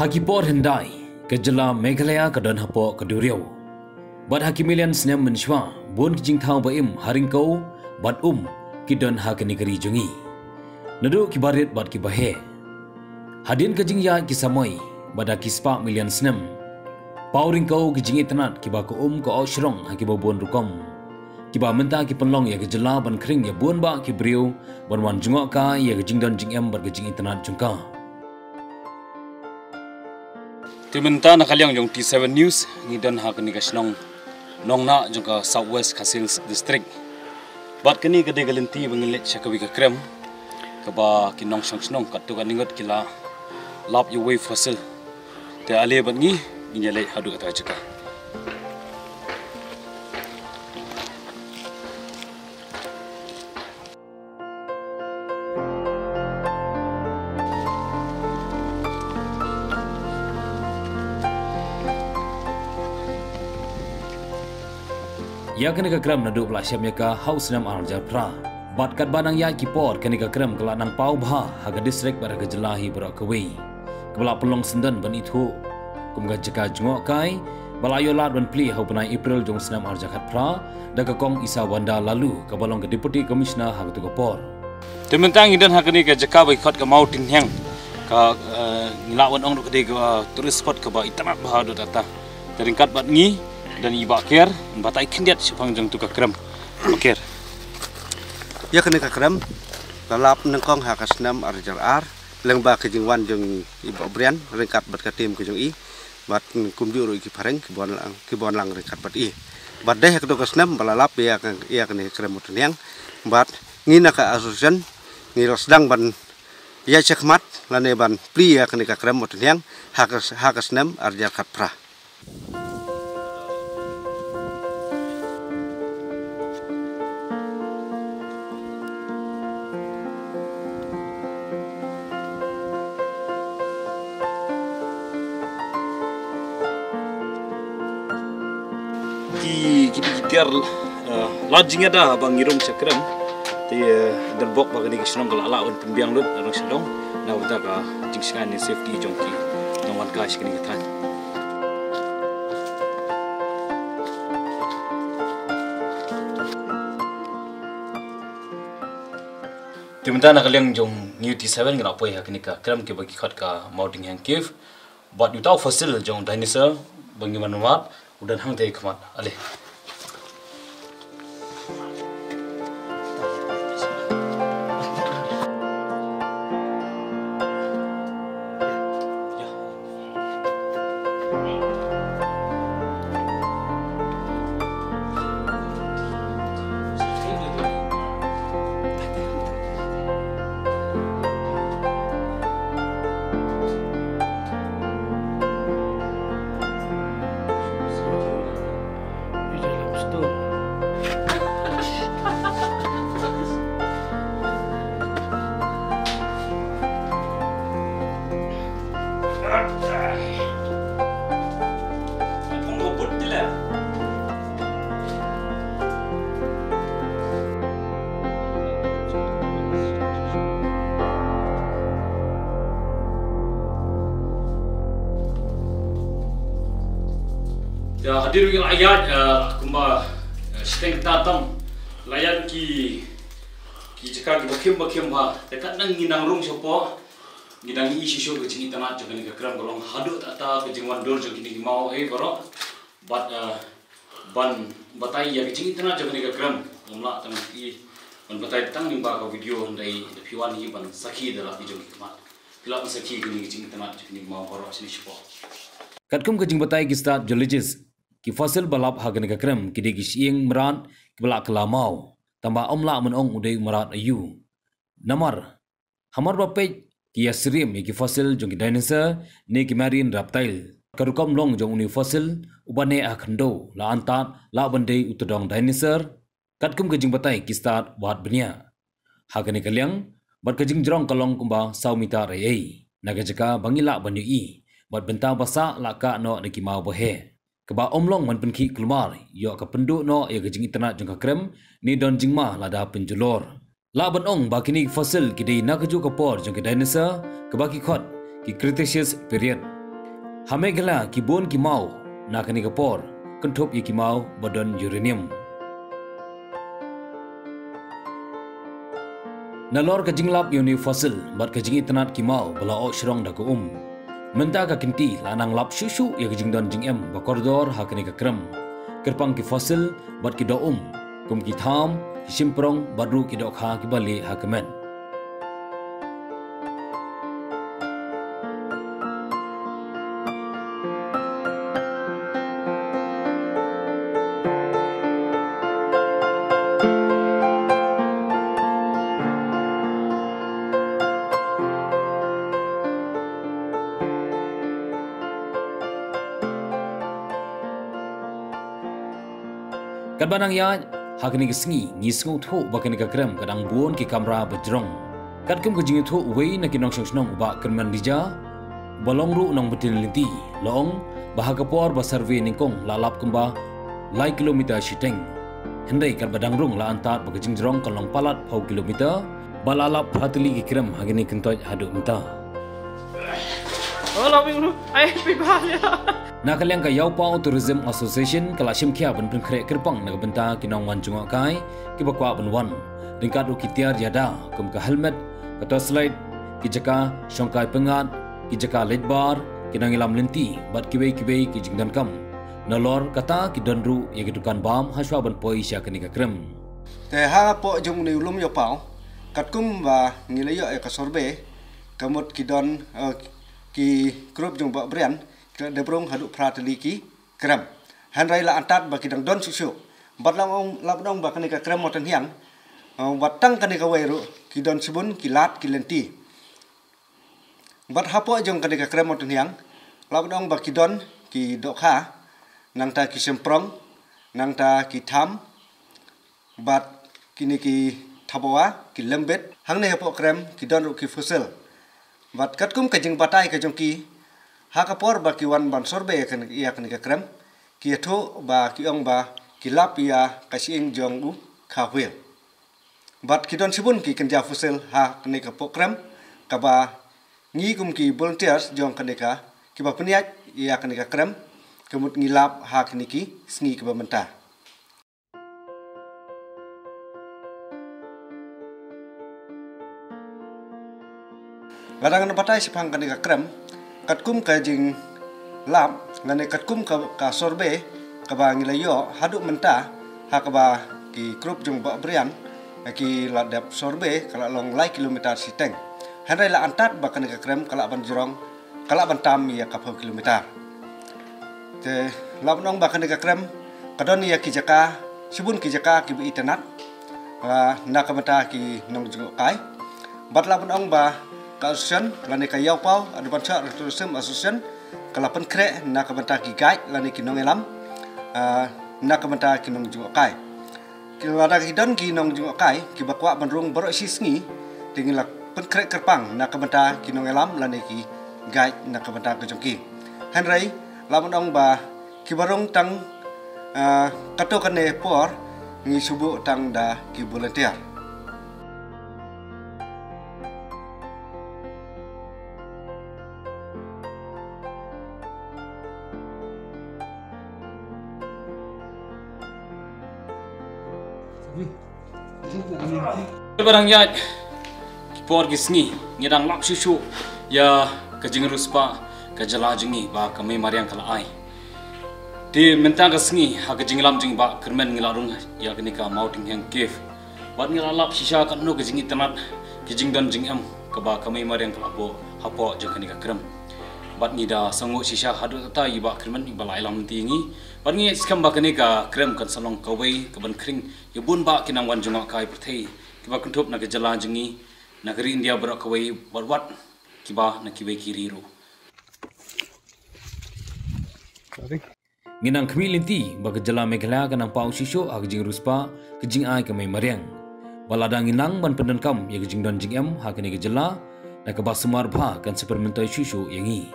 Hakipor hendai kejela Meghalaya kadon hapo keduriau. Bad hakimilian senyam menshwa bun kijing thau baim haringkau bad um kidon hakani kari jungi. Nadu kibarit bad kibahe. Hadin kejing ya kisamoi bada kispa milian senyam. Pauring kau kijing itanat kiba um ko aushrong hakiba rukom. Kiba menta ki penlong ya kejela ban kering ya bun ba ki briu ban wan jungok ka ya kejing don jing em bar kejing itanat jungka. Timenta na kalyang yung T7 News ngidon ha kani ka sinong nong na yung ka Southwest Kasils District. Bat kani ka de galinti bangilit siya kawi ka krem ka ba kinong siyang sinong katu ka ningot kila lap your way fossil. Te ale bat ngi nginyalay hadu ka taga chika. Ya kani ka kram na du bla syam ya ka haus nam pra. Bat kat banang ya ki por kani ka kram kala nang pau bha haga distrik bara ka jelahi bara ka wi. Kebala pelong sendan ban itu. Kum ga jaka jngok kai bala yo lat ban pli hau panai April jong senam ar jakat pra da ka kong isa wanda lalu ka balong ka deputy commissioner hag tu ka por. Timenta ngidon ha kani ka jaka bai khot ka mountain hang ka nglawan ong ka de ka tourist spot ka ba itamat ba hadu tata. Teringkat bat ngi dan iba ker batai kendiat sepang jeng tuka krem oker ya kene ka krem lalap nang kong ha kasnam ar leng ba ke jing wan jeng iba brian. Rengkat bat ka tim ke jeng i. Bat kum biuru ki pareng ki bon lang ki bon lang rengkat bat i. Bat deh ka kasnam balalap ya ya krem mutun yang bat ngina ka asusan ngiro sedang ban ya cekmat lane ban pli ya kene ka krem mutun yang ha kasnam ar jar kat pra biar ki tiar eh, lodging ada bang ngirum cakram. Ti eh, dan bok bagani ki sinong kala lawan pembiang lut orang sedong na uta ka jing skan ni safety jongki nongwan ka shikini tan Timunta na kalyang jong New T7 ngana poy hakini ka kram ke bagi khat ka mounting hang cave. But utau fossil jong dinosaur bangi manumat udan hang te khamat ale Ya hadir yang ayat kumba steng tatang layan ki ki jika ki bakim bakim ha dekat nang nginang rung sopo nginang i shisho ke jingi tanah jaka ni kram golong hadu tata ke jingwan dor jaka ni mau eh baro bat ban batai ya ke jingi tanah jaka ni kram. Umla tang ki ban batai tang ni ba ka video ndai de piwan hi ban sakhi de la ki mat kila sakhi ke jingi tanah jaka ni mau baro sini sopo Katkum kejing batai ki start ki fasil balap hagan ka krem ki de gisieng meran ki bala kelamau. Tamba omla men ong udai merat ayu. Namar hamar bape ki yasrim ki fasil jong ki dinosaur ne ki marine reptile. Karukom long jong uni fasil ubane akhando la antat la bande utodong dinosaur. Katkum kejing batai ki start wat benia. Hagan ka liang bat kejing jrong kalong kumba saumita rei naga jaka bangila banyu i bat bentang basa laka no neki mau bohe keba omlong man penki kelumar yo ka penduk no ya gejing internet jong krem. Ni don jingma lada penjulor la ban ong ba kini fosil ki dei na keju ka por jong ka dinosaur ke ba ki khot ki cretaceous period. Hamegala kibon kimau nakani kapor kentop ye kimau badon uranium. Nalor ka jinglap yoni fossil bat ka jingi tanat kimau bala o shrong da ko um. Ka kinti lanang lap shushu ye ka jingdon jingem ba koridor ha kani ka kram. Kerpang ki fossil bat ki do um. Kum ki tham simprong badru ki do kha ki bali ha kemen. Kadbanang ya hakni ke sengi ngi sengu tho bakani ka krem kadang buon ki kamera bejrong. Kat kem kujing tho wei na kinong shong snong ba kerman dija balong ru nong betin linti long bahaga por ba survey ningkong lalap kemba lai kilometer shiteng. Hendai kat badang rung la antat ba kujing jrong kalong palat pau kilometer balalap hatli ki krem hagini kentoj hadu minta. Oh, loving lu. Ay, pibaya. Ka Yaupao Tourism Association kala simkia ban pun krek kerpang na benta kinong wan junga kai ki bakwa ban wan dingkat ru kitiar yada kum ka helmet ka torchlight ki jaka shongkai pengat ki jaka light bar kinang ilam lenti bat kiwe kiwe ki jingdan kam nalor kata ki donru ye ki dukan bam haswa ban poi sya kani ka krem te ha po jong ni ulum yo pau kat kum wa ngile yo e ka sorbe kamut ki don eh, ki grup jong ba brian de brong hadu prateli ki kram han rai la antat ba ki dang don su bat lang ong lap dong ba kani ka kram motan hiang eh, tang kani ka weru ki don subun ki lat ki lenti. Bat hapo jong kani ka kram motan hiang lap dong ba ki don ki do kha nang ta ki semprong nang ta ki tham bat kini ki thabawa ki lembet. Hang ne hapo krem ki don ru ki fusel bat kat kum batai ka jong ki. Ha ka por ba ki wan ban sorbe kan iya kan ka krem. Ki tho ba ki ong ba ki lap ya ka sing jong u kha hwe bat ki don sibun ki kan ja fusel ha kan ka po krem. Ka ba ngi kum ki volunteers jong kan ka ki ba pniat iya kan ka krem. Kemut ngilap ha kan ki sngi ba mentah Gadang na patay si pang kanika krem, katkum ka jing lap, ngane katkum ka, ka sorbe, ka ba ngilayo, hadu menta, ha ka ba ki krup jung brian, ki la dep sorbe, kala long lai kilometer si teng. Henry la antat ba kanika krem, kala ban jurong, kala ban tam ya kapau kilometer. Te lap nong ba kanika krem, kadon ya ki jaka, sibun ki jaka ki bi itenat, na kamata ki nong jung kai. Bat lap nong ba Association lani ka yau pau adventure tourism association kala pen kre na ka benta ki guide lani ki nong elam. Na ka benta ki nong jungo kai. Ki wada ki don ki nong jungo kai ki bakwa bandrung baro sisngi tingin la pen kre kerpang na ka benta ki nong elam lani ki guide na ka benta ki jongki. Henry lamun ong ba ki barong tang kato kane por ngi subu tang da ki volunteer barang ya por gisngi ngidang lap shushu ya kajing ruspa kajala jingi ba kami mariang kala ai. Di mentang kasngi ha kajing lam jing ba kermen ngilarung ya kini ka mauting yang cave bat ngila lap shisha kan no kajing tanat kajing dan jing am ka ba kami mariang kala bo hapo je kini ka krem bat ngida sango shisha hadu tata iba kermen iba lai lam tingi bat ngi skam ba kini ka krem kan salong kawai kaban kring yubun ba kinang wan junga kai perthei kiba kuntup na gejala jengi negeri India berak kawai barwat kiba na kibai kiriru. nginang khmi linti ba gejala meghala kanang pau shisho ag jing ruspa kejing ai kamai mariang. Balada nginang ban pendan kam ye kejing don jing em ha kini gejala na ka basumar bha kan supermentai shisho yangi